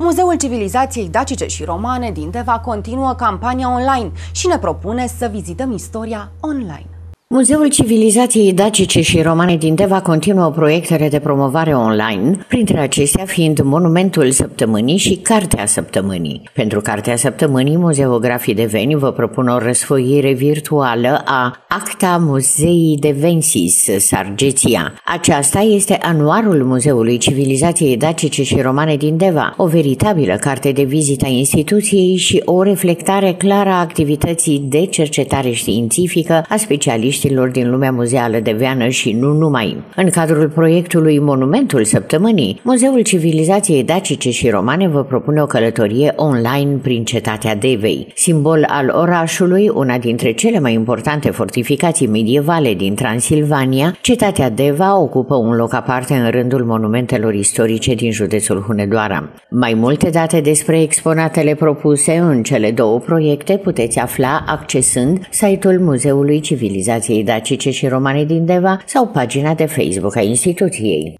Muzeul Civilizației Dacice și Romane din Deva continuă campania online și ne propune să vizităm istoria online. Muzeul Civilizației Dacice și Romane din Deva continuă proiectele de promovare online, printre acestea fiind Monumentul Săptămânii și Cartea Săptămânii. Pentru Cartea Săptămânii, Muzeografii de Veni vă propun o răsfoire virtuală a Acta Muzeii de Vensis, Sargeția. Aceasta este anuarul Muzeului Civilizației Dacice și Romane din Deva, o veritabilă carte de vizită a instituției și o reflectare clară a activității de cercetare științifică a specialiștilor artiștilor din lumea muzeală de veană și nu numai. În cadrul proiectului Monumentul Săptămânii, Muzeul Civilizației Dacice și Romane vă propune o călătorie online prin cetatea Devei. Simbol al orașului, una dintre cele mai importante fortificații medievale din Transilvania, cetatea Deva ocupă un loc aparte în rândul monumentelor istorice din județul Hunedoara. Mai multe date despre exponatele propuse în cele două proiecte puteți afla accesând site-ul Muzeului Civilizației Dacice și Romane din Deva sau pagina de Facebook a instituției.